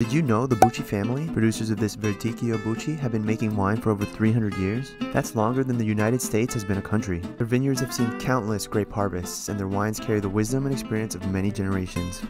Did you know the Bucci family, producers of this Verdicchio Bucci, have been making wine for over 300 years? That's longer than the United States has been a country. Their vineyards have seen countless grape harvests, and their wines carry the wisdom and experience of many generations.